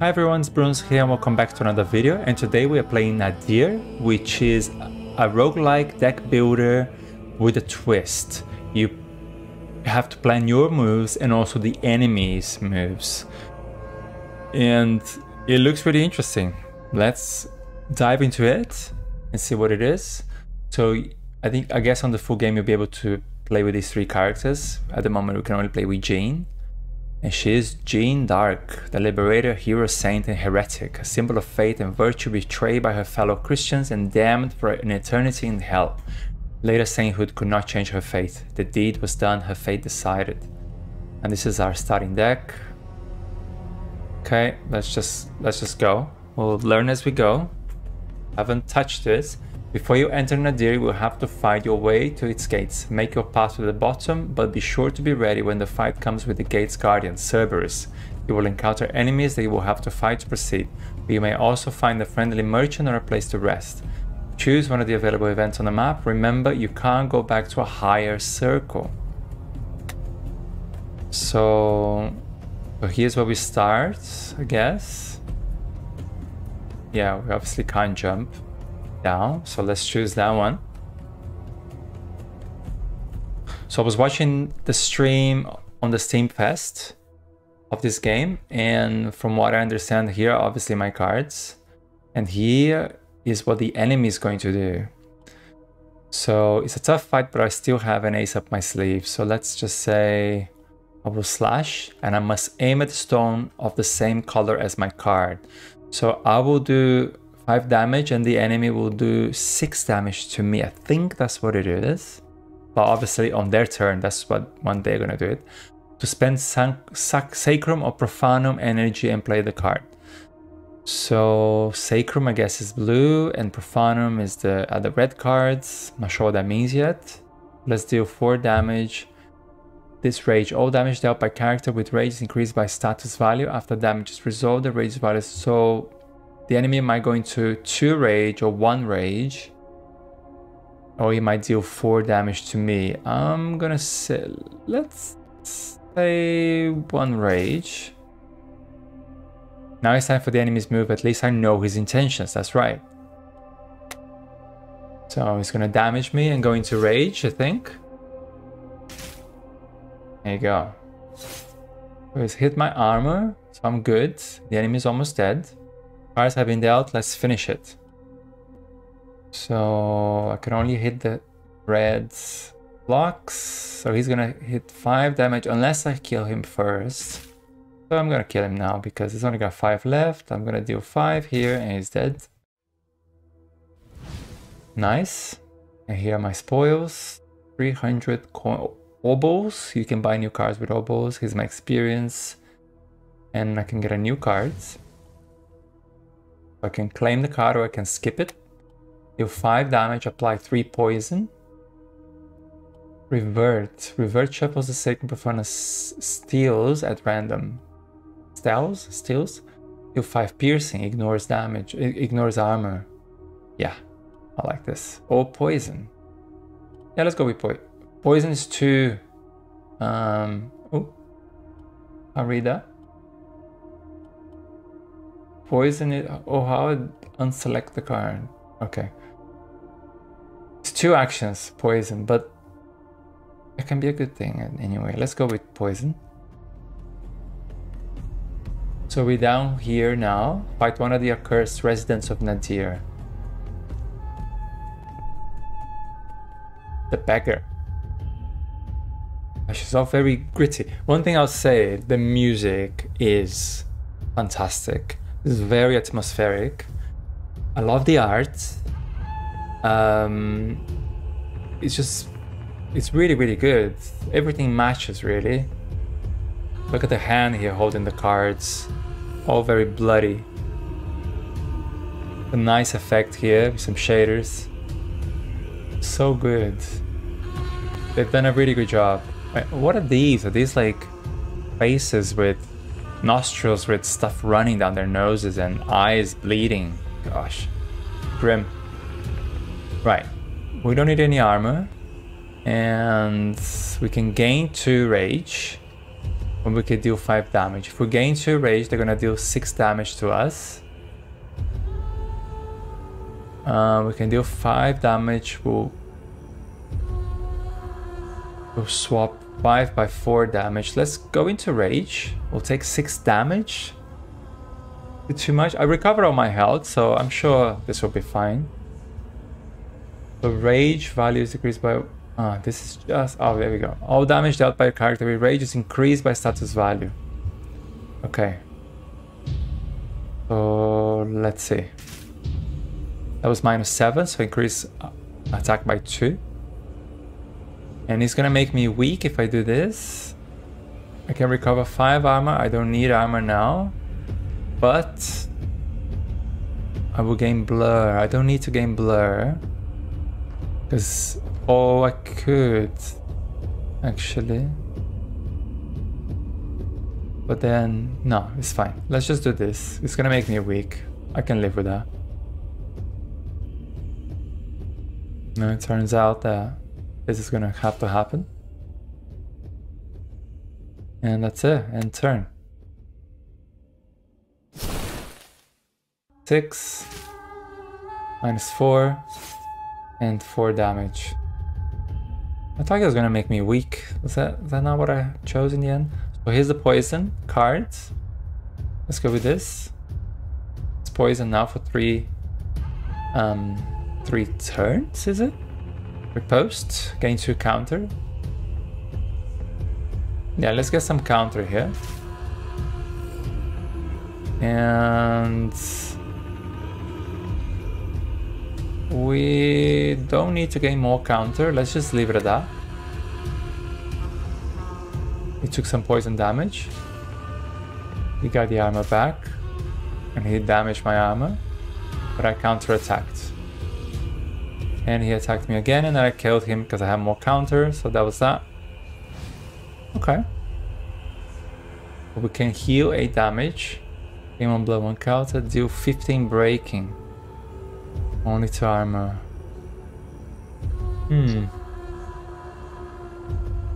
Hi everyone, it's Bruns here and welcome back to another video and today we are playing Nadir which is a roguelike deck builder with a twist. You have to plan your moves and also the enemy's moves. And it looks really interesting. Let's dive into it and see what it is. So I think, I guess on the full game you'll be able to play with these three characters. At the moment we can only play with Jane. And she is Jeanne d'Arc, the liberator, hero, saint, and heretic, a symbol of faith and virtue betrayed by her fellow Christians and damned for an eternity in hell. Later sainthood could not change her fate. The deed was done, her fate decided. And this is our starting deck. Okay, let's just let's just go. We'll learn as we go. Haven't touched this. Before you enter Nadir, you will have to fight your way to its gates. Make your path to the bottom, but be sure to be ready when the fight comes with the gate's guardian, Cerberus. You will encounter enemies that you will have to fight to proceed, but you may also find a friendly merchant or a place to rest. Choose one of the available events on the map. Remember, you can't go back to a higher circle. So, so here's where we start, I guess. Yeah, we obviously can't jump So let's choose that one. So I was watching the stream on the Steam Fest of this game. And from what I understand here, obviously my cards. And here is what the enemy is going to do. So it's a tough fight, but I still have an ace up my sleeve. So let's just say I will slash and I must aim at the stone of the same color as my card. So I will do 5 damage and the enemy will do 6 damage to me. I think that's what it is. But obviously on their turn, that's what one they're gonna do it. To spend Sacrum or Profanum energy and play the card. So Sacrum I guess is blue and Profanum is the the red cards. Not sure what that means yet. Let's deal 4 damage. This rage, all damage dealt by character with rage is increased by status value. After damage is resolved, the rage value is so the enemy might go into 2 rage or 1 rage. Or he might deal 4 damage to me. I'm gonna say... Let's say 1 rage. Now it's time for the enemy's move. At least I know his intentions. That's right. So he's gonna damage me and go into rage, I think. There you go. He's hit my armor, so I'm good. The enemy's almost dead. Cards have been dealt, let's finish it. So I can only hit the red blocks. So he's gonna hit 5 damage unless I kill him first. So I'm gonna kill him now because he's only got 5 left. I'm gonna deal 5 here and he's dead. Nice. And here are my spoils. 300 obols. You can buy new cards with obols. Here's my experience. And I can get a new cards. I can claim the card or I can skip it. Deal 5 damage, apply 3 poison. Revert. Revert shuffles the sacred performance steals at random. Steals? Steals? Deal 5 piercing, ignores damage, ignores armor. Yeah, I like this. Or poison. Yeah, let's go with poison. Poison is 2. Um, oh, I'll read that poison it. Oh, how unselect the card. Okay. It's two actions, poison, but it can be a good thing anyway. Let's go with poison. So we're down here now. Fight one of the accursed residents of Nadir. The beggar. She's all very gritty. One thing I'll say, the music is fantastic. It's very atmospheric. I love the art. Um, it's just, it's really, really good. Everything matches really. Look at the hand here holding the cards. All very bloody. A nice effect here with some shaders. So good. They've done a really good job. What are these? Are these like faces with nostrils with stuff running down their noses and eyes bleeding. Gosh, grim. Right, we don't need any armor. And we can gain 2 rage. when we can deal 5 damage. If we gain 2 rage, they're gonna deal 6 damage to us. Uh, we can deal 5 damage, we'll, we'll swap 5 by 4 damage. Let's go into rage. We'll take 6 damage. Too much. I recover all my health, so I'm sure this will be fine. The rage value is decreased by... Ah, this is just... Oh, there we go. All damage dealt by a character with rage is increased by status value. Okay. So, let's see. That was minus 7, so increase uh, attack by 2. And he's gonna make me weak if I do this. I can recover 5 armor. I don't need armor now. But... I will gain blur. I don't need to gain blur. Because, oh, I could, actually. But then, no, it's fine. Let's just do this. It's gonna make me weak. I can live with that. No, it turns out that this is gonna have to happen. And that's it, end turn. Six, minus four, and 4 damage. I thought it was gonna make me weak. Was that, is that not what I chose in the end? So here's the poison cards. Let's go with this. It's poison now for three um three turns, is it? Riposte, gain two counter. Yeah, let's get some counter here. And we don't need to gain more counter. Let's just leave it at that. He took some poison damage. He got the armor back. And he damaged my armor. But I counter-attacked. And he attacked me again and then I killed him because I have more counter. So that was that. Okay. We can heal 8 damage. Game on blow 1 counter. Deal 15 breaking. Only to armor. Hmm.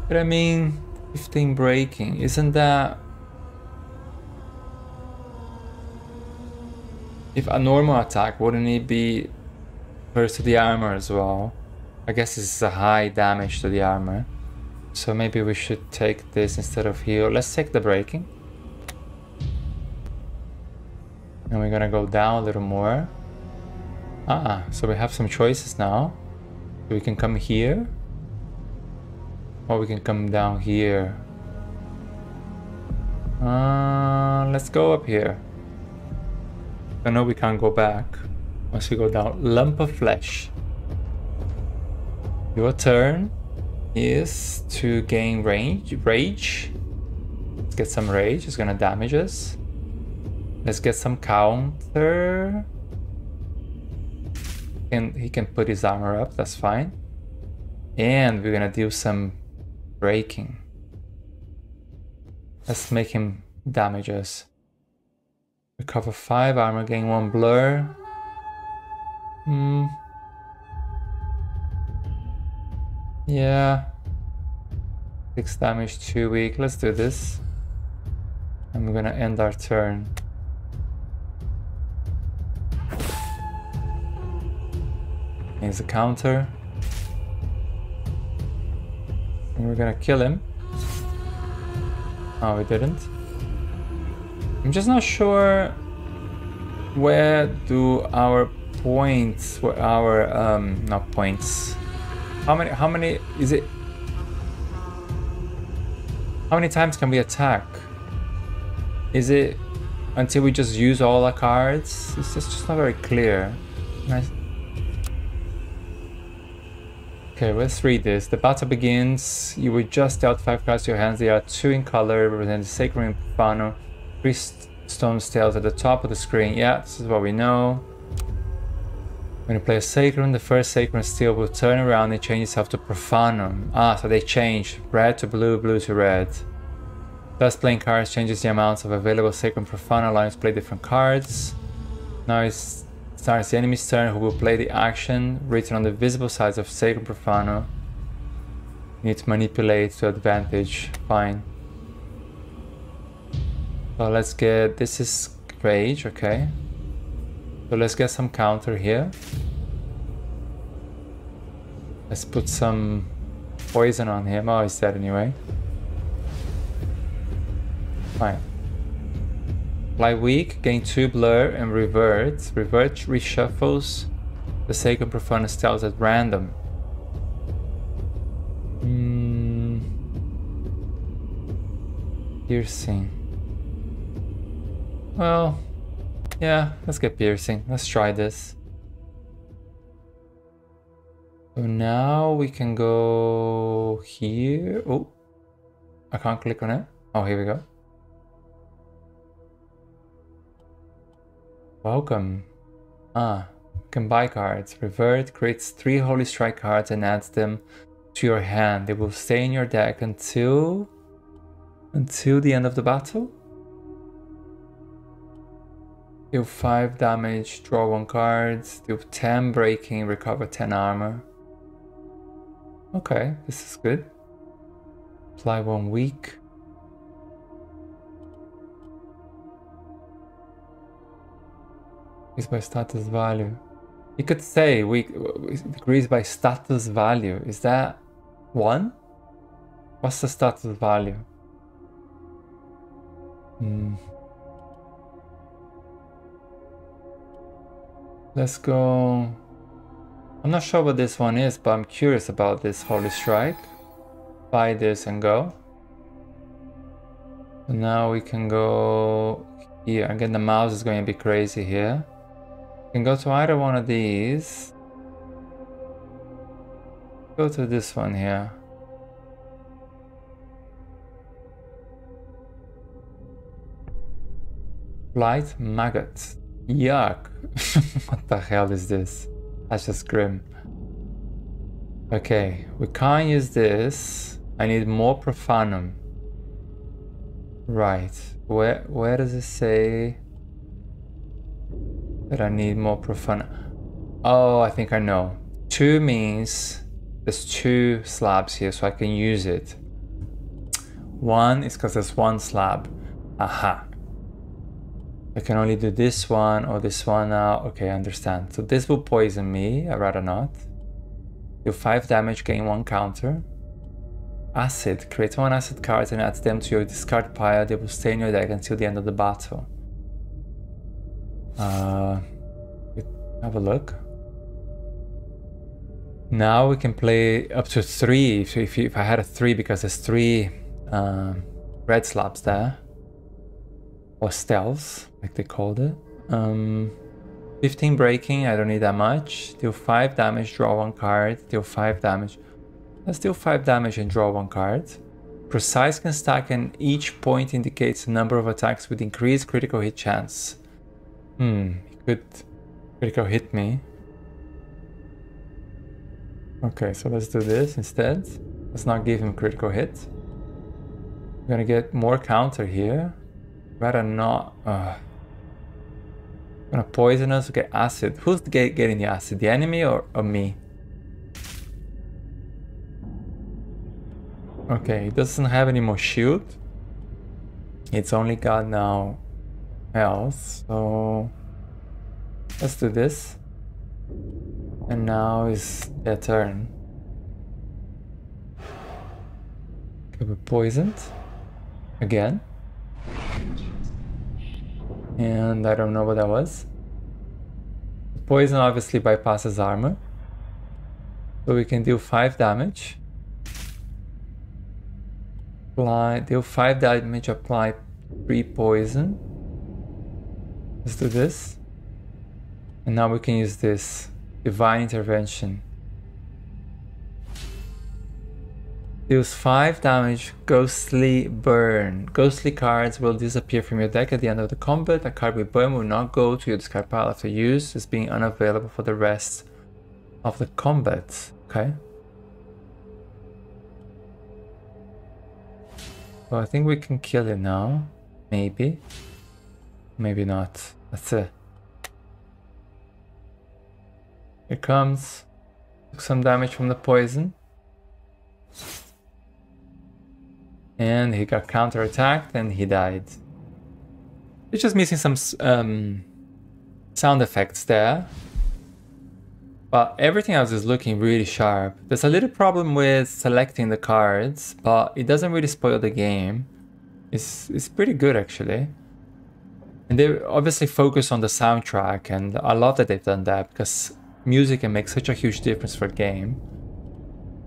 But I mean, 15 breaking, isn't that... If a normal attack, wouldn't it be to the armor as well? I guess this is a high damage to the armor. So maybe we should take this instead of heal. Let's take the breaking. And we're gonna go down a little more. Ah, so we have some choices now. We can come here. Or we can come down here. Uh, let's go up here. I know we can't go back. Once we go down. Lump of flesh. Your turn is to gain range, rage. Let's get some rage. It's gonna damage us. Let's get some counter And he can put his armor up, that's fine. And we're gonna do some breaking. Let's make him damage us. Recover 5 armor, gain 1 blur. Hmm. Yeah. 6 damage, 2 weak. Let's do this. And we're gonna end our turn. Here's a counter. And we're gonna kill him. Oh, we didn't. I'm just not sure where do our points, where our, um, not points. How many, how many, is it, how many times can we attack? Is it until we just use all our cards? It's just, just not very clear. Nice. Okay, let's read this. The battle begins. You will just dealt five cards to your hands. They are two in color, representing Sacred and Profano. Three stone stales at the top of the screen. Yeah, this is what we know. When you play a Sacred, the first Sacred steel will turn around and change itself to Profanum. Ah, so they change red to blue, blue to red. Thus, playing cards changes the amounts of available Sacred Profano lines play different cards. Now it Starts the enemy's turn who will play the action written on the visible sides of Sacred Profano. You need to manipulate to advantage. Fine. So let's get, this is rage, okay. So let's get some counter here. Let's put some poison on him. Oh, he's dead anyway. Fine. Fly weak, gain 2 blur and revert. Revert reshuffles the Sacred Profanus tells at random. Mm. Piercing. Well, yeah, let's get piercing. Let's try this. So now we can go here. Oh, I can't click on it. Oh, here we go. Welcome. Ah, can buy cards. Revert creates three Holy Strike cards and adds them to your hand. They will stay in your deck until until the end of the battle. Deal 5 damage, draw 1 card, deal 10 breaking, recover 10 armor. Okay, this is good. Apply 1 weak. Is by status value. You could say we decrease by status value. Is that 1? What's the status value? Hmm. Let's go... I'm not sure what this one is, but I'm curious about this Holy Strike. Buy this and go. Now we can go here. Again, the mouse is going to be crazy here. We can go to either one of these. Go to this one here. Light maggot. Yuck. what the hell is this? That's just grim. Okay, we can't use this. I need more profanum. Right. Where where does it say that I need more profanum? Oh, I think I know. Two means there's two slabs here, so I can use it. One is because there's one slab. Aha. I can only do this one or this one now. Okay, I understand. So this will poison me. I'd rather not. Do 5 damage, gain 1 counter. Acid. Create 1 acid card and add them to your discard pile. They will stay in your deck until the end of the battle. Uh, have a look. Now we can play up to 3 if, if, if I had a 3 because there's 3 uh, red slabs there or stealth, like they called it. Um, 15 breaking, I don't need that much. Deal 5 damage, draw 1 card, deal 5 damage. Let's deal 5 damage and draw 1 card. Precise can stack and each point indicates a number of attacks with increased critical hit chance. Hmm, he could critical hit me. Okay, so let's do this instead. Let's not give him critical hit. We're gonna get more counter here. Rather not. Uh, gonna poison us. Okay, acid. Who's getting the acid? The enemy or, or me? Okay, he doesn't have any more shield. It's only got now health, so let's do this. And now is their turn. Could be poisoned again. And I don't know what that was. Poison obviously bypasses armor. So we can deal 5 damage. Apply, deal 5 damage, apply 3 poison. Let's do this. And now we can use this Divine Intervention. Deals 5 damage, Ghostly Burn. Ghostly cards will disappear from your deck at the end of the combat. A card with burn will not go to your discard pile after use, as being unavailable for the rest of the combat. Okay. Well, I think we can kill it now. Maybe. Maybe not. That's it. Here comes. Took some damage from the poison. And he got counterattacked and he died. It's just missing some um, sound effects there. But everything else is looking really sharp. There's a little problem with selecting the cards, but it doesn't really spoil the game. It's, it's pretty good actually. And they obviously focus on the soundtrack and I love that they've done that because music can make such a huge difference for a game.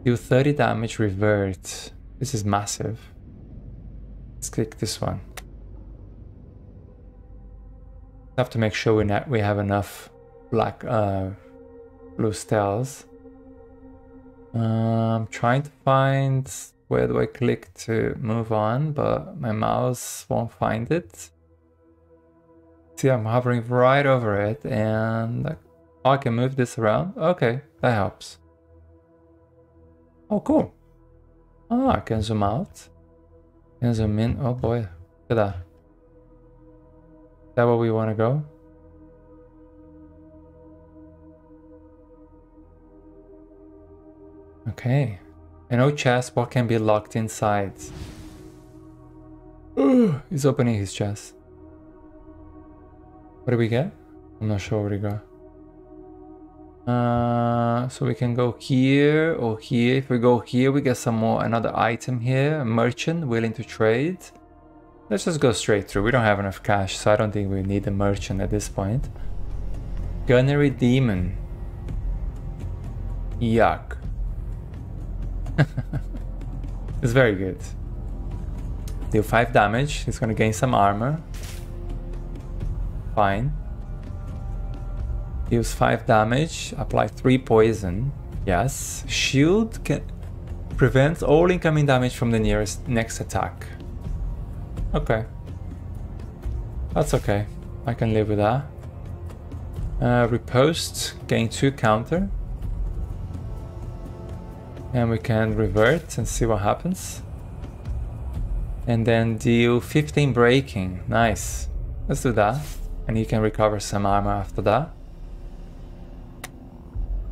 Do 30 damage, revert. This is massive. Let's click this one. Have to make sure we, we have enough black uh, blue stars. Uh, I'm trying to find where do I click to move on, but my mouse won't find it. See, I'm hovering right over it and oh, I can move this around. Okay, that helps. Oh, cool. Oh, I can zoom out. Can a mint. Oh boy, look at that. Is that where we want to go? Okay. An old chest, what can be locked inside? he's opening his chest. What do we get? I'm not sure what we got. Uh, so we can go here or here. If we go here, we get some more, another item here. Merchant willing to trade. Let's just go straight through. We don't have enough cash, so I don't think we need a merchant at this point. Gunnery Demon. Yuck. it's very good. Deal 5 damage. He's gonna gain some armor. Fine. Deals 5 damage, apply 3 poison. Yes. Shield can prevents all incoming damage from the nearest next attack. Okay. That's okay. I can live with that. Uh, riposte, gain 2 counter. And we can revert and see what happens. And then deal 15 breaking. Nice. Let's do that. And you can recover some armor after that.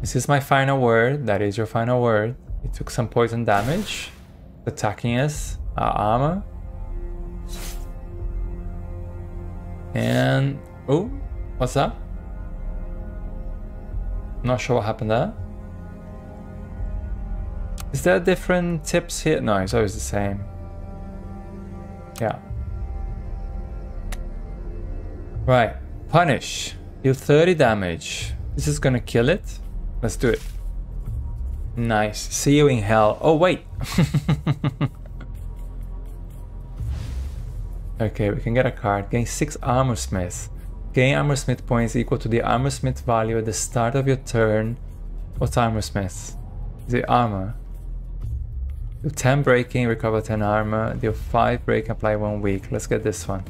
This is my final word. That is your final word. It took some poison damage. Attacking us. Our armor. And... Oh, what's that? Not sure what happened there. Is there different tips here? No, it's always the same. Yeah. Right. Punish. Deal 30 damage. This is gonna kill it. Let's do it. Nice. See you in hell. Oh, wait. okay, we can get a card. Gain 6 Armor Smith. Gain Armor Smith points equal to the Armor Smith value at the start of your turn. What's Armor Smith? It armor? Do 10 breaking, recover 10 armor. Deal 5 break, apply 1 weak. Let's get this one.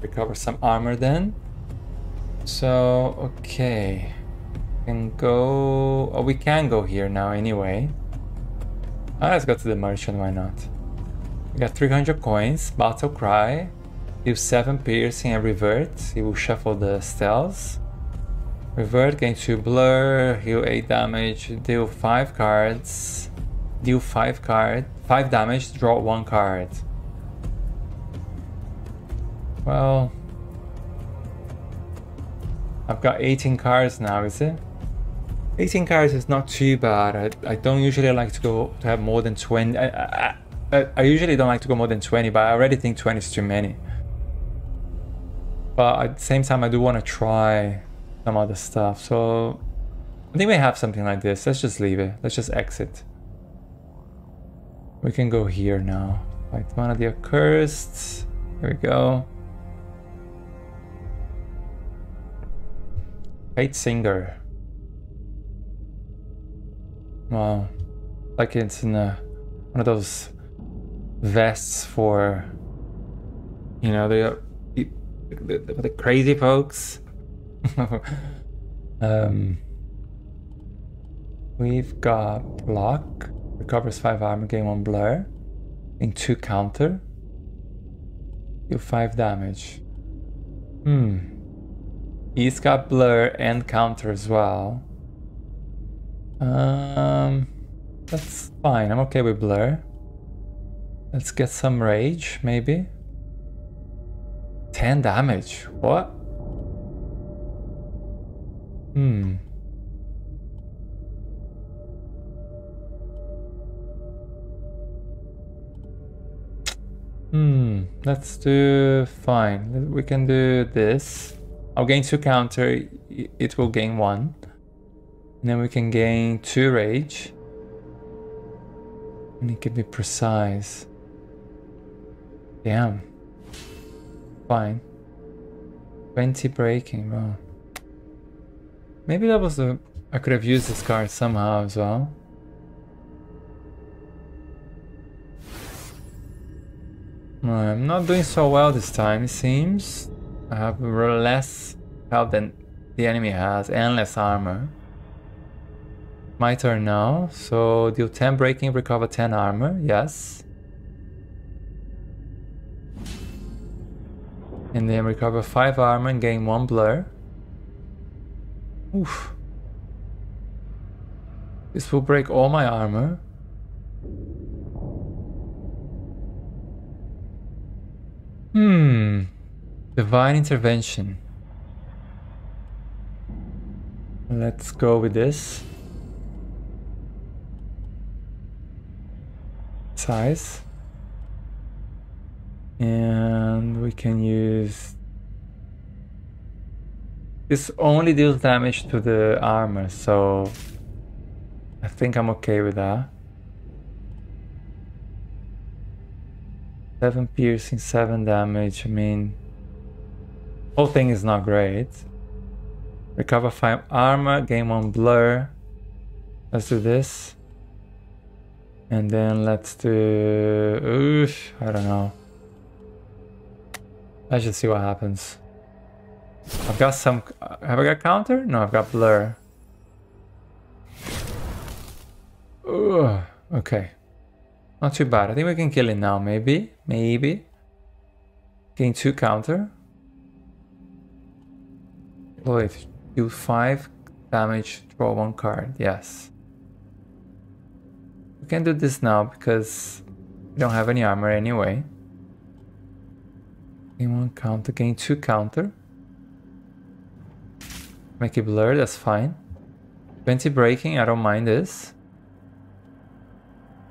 Recover some armor then. So, okay. Can go... Oh, we can go here now anyway. Ah, let's go to the merchant, why not? We got 300 coins, battle cry, deal 7 piercing and revert. He will shuffle the spells. Revert, gain 2 blur, heal 8 damage, deal 5 cards, deal 5 card, 5 damage, draw 1 card. Well, I've got 18 cars now, is it? 18 cars is not too bad. I, I don't usually like to go to have more than 20. I, I, I usually don't like to go more than 20, but I already think 20 is too many. But at the same time, I do want to try some other stuff. So I think we have something like this. Let's just leave it. Let's just exit. We can go here now. Like one of the accursed. Here we go. Fate Singer. Wow. Like it's in a, one of those vests for, you know, the, the, the, the crazy folks. um, we've got block, recovers 5 armor, gain 1 blur, in 2 counter, deal 5 damage. Hmm. He's got blur and counter as well. Um, that's fine. I'm okay with blur. Let's get some rage, maybe. 10 damage. What? Hmm. Hmm, let's do fine. We can do this. I'll gain two counter, it will gain one. And then we can gain two rage. And it can be precise. Damn. Fine. 20 breaking, bro. Maybe that was the... I could have used this card somehow as well. I'm not doing so well this time, it seems. I have less health than the enemy has and less armor. My turn now, so deal 10 breaking, recover 10 armor, yes. And then recover 5 armor and gain 1 blur. Oof. This will break all my armor. Hmm. Divine intervention. Let's go with this. Size. And we can use... This only deals damage to the armor, so... I think I'm okay with that. 7 piercing, 7 damage, I mean... Whole thing is not great. Recover 5 armor, game 1 blur. Let's do this. And then let's do... Oof, I don't know. Let's just see what happens. I've got some... Have I got counter? No, I've got blur. Ugh, okay. Not too bad. I think we can kill it now, maybe. Maybe. Gain 2 counter. Oh, Wait, do 5 damage, draw 1 card. Yes. We can do this now because we don't have any armor anyway. Gain 1 counter, gain 2 counter. Make it blur, that's fine. 20 breaking, I don't mind this.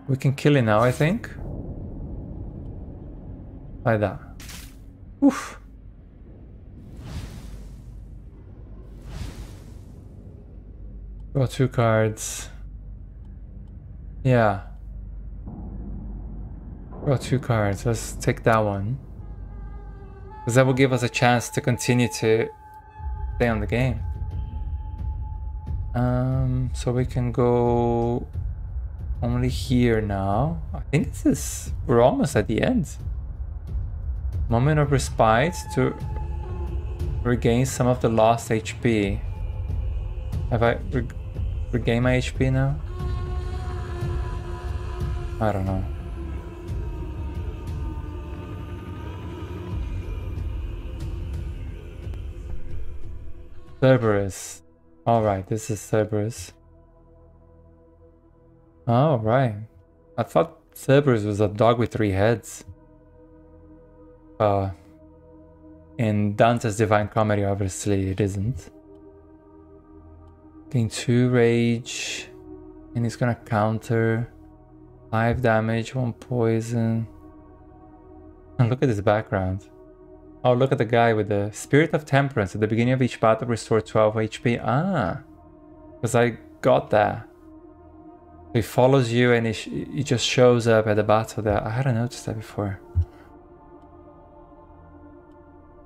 We can kill it now, I think. Like that. Oof. Draw two cards. Yeah. Draw two cards. Let's take that one. Because that will give us a chance to continue to stay on the game. Um, so we can go only here now. I think this is... We're almost at the end. Moment of respite to regain some of the lost HP. Have I re regained my HP now? I don't know. Cerberus. Alright, this is Cerberus. Oh, right. I thought Cerberus was a dog with three heads. Uh, in Dante's Divine Comedy, obviously, it isn't. Gain 2 rage, and he's gonna counter 5 damage, 1 poison. And look at this background. Oh, look at the guy with the Spirit of Temperance. At the beginning of each battle, restore 12 HP. Ah, because I got that. He follows you and he, he just shows up at the battle there. I hadn't noticed that before.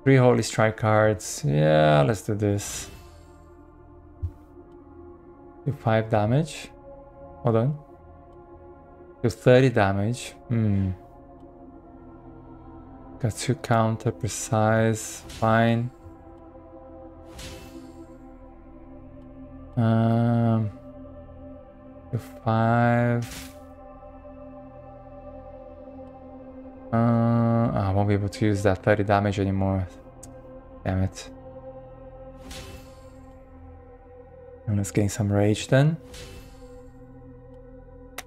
Three Holy Strike cards. Yeah, let's do this. Do 5 damage. Hold on. Do 30 damage. Hmm. Got 2 counter, precise. Fine. Um five. Uh, I won't be able to use that 30 damage anymore. Damn it. And let's gain some rage then.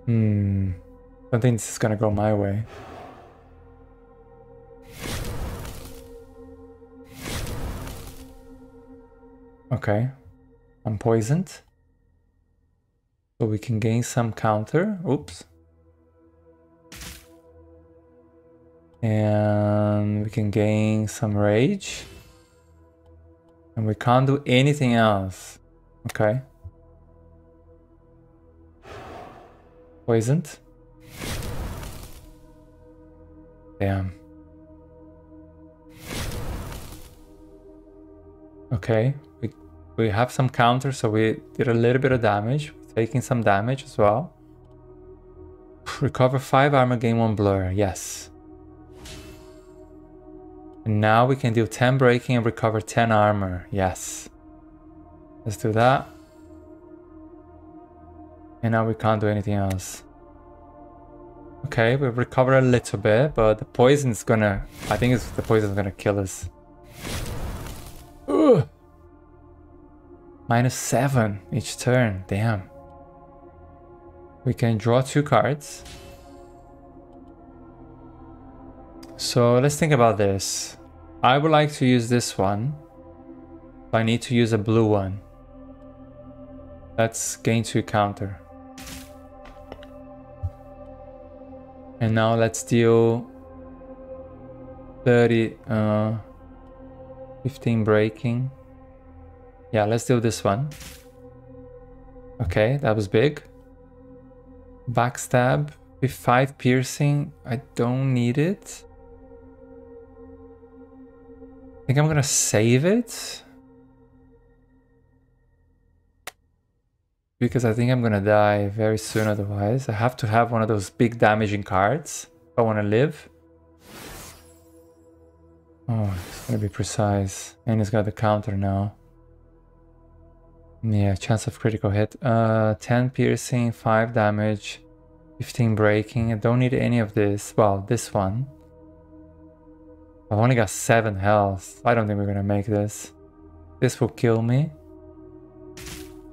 Hmm. I don't think this is gonna go my way. Okay. I'm poisoned. So we can gain some counter. Oops. And we can gain some rage. And we can't do anything else. Okay. Poisoned. Damn. Okay, we, we have some counter, so we did a little bit of damage. Taking some damage as well. Recover 5 armor, gain 1 blur. Yes. And now we can deal 10 breaking and recover 10 armor. Yes. Let's do that. And now we can't do anything else. Okay, we've recovered a little bit, but the poison's gonna... I think it's, the poison's gonna kill us. Ugh. Minus 7 each turn, damn. We can draw two cards. So let's think about this. I would like to use this one. I need to use a blue one. Let's gain two counter. And now let's deal 30, uh, 15 breaking. Yeah, let's do this one. Okay, that was big. Backstab with 5 piercing. I don't need it. I think I'm gonna save it. Because I think I'm gonna die very soon otherwise. I have to have one of those big damaging cards if I wanna live. Oh, it's gonna be precise. And he's got the counter now. Yeah, chance of critical hit. Uh, 10 piercing, 5 damage, 15 breaking. I don't need any of this. Well, this one. I've only got 7 health. I don't think we're gonna make this. This will kill me.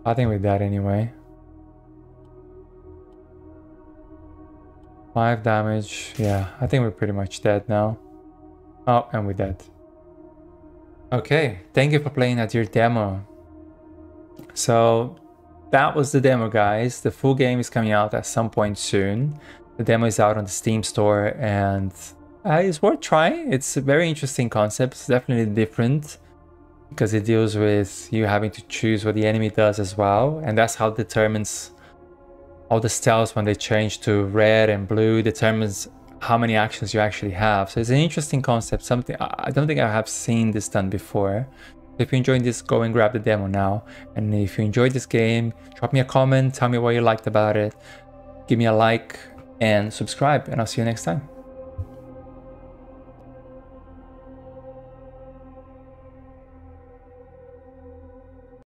I think we're dead anyway. 5 damage. Yeah, I think we're pretty much dead now. Oh, and we're dead. Okay, thank you for playing at your demo. So that was the demo, guys. The full game is coming out at some point soon. The demo is out on the Steam store and uh, it's worth trying. It's a very interesting concept. It's definitely different because it deals with you having to choose what the enemy does as well. And that's how it determines all the styles when they change to red and blue determines how many actions you actually have. So it's an interesting concept, something I don't think I have seen this done before. If you enjoyed this, go and grab the demo now. And if you enjoyed this game, drop me a comment, tell me what you liked about it, give me a like and subscribe and I'll see you next time.